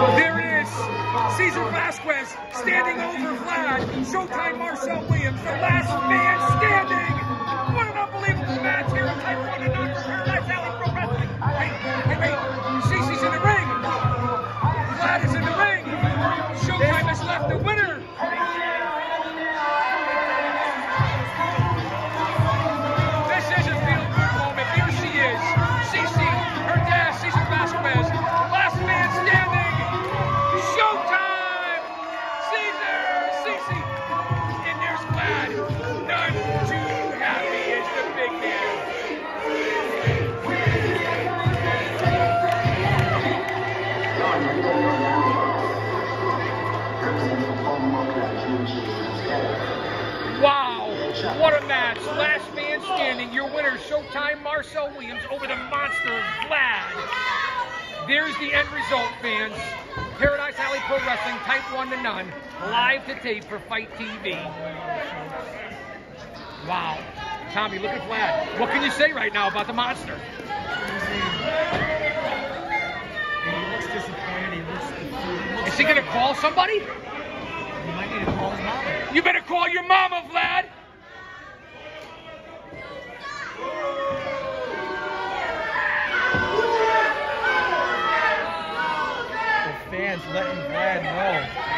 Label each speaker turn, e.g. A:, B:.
A: There it is. Cesar Vasquez standing over Vlad. Showtime Marcel Williams, the last man standing. What an unbelievable match here at Type 1 and Knocker Paradise Alley Pro Wrestling. Hey, hey, wait. Cece's in the ring. Vlad is in the ring. Showtime Wow, what a match. Last man standing. Your winner, Showtime Marcel Williams over the monster Vlad. There's the end result, fans. Paradise Alley Pro Wrestling, type 1 to none, live to tape for Fight TV. Wow. Tommy, look at Vlad. What can you say right now about the monster?
B: He looks disappointed. He looks
A: Is he going to call somebody? You better call your mama, Vlad. The fans letting Vlad know.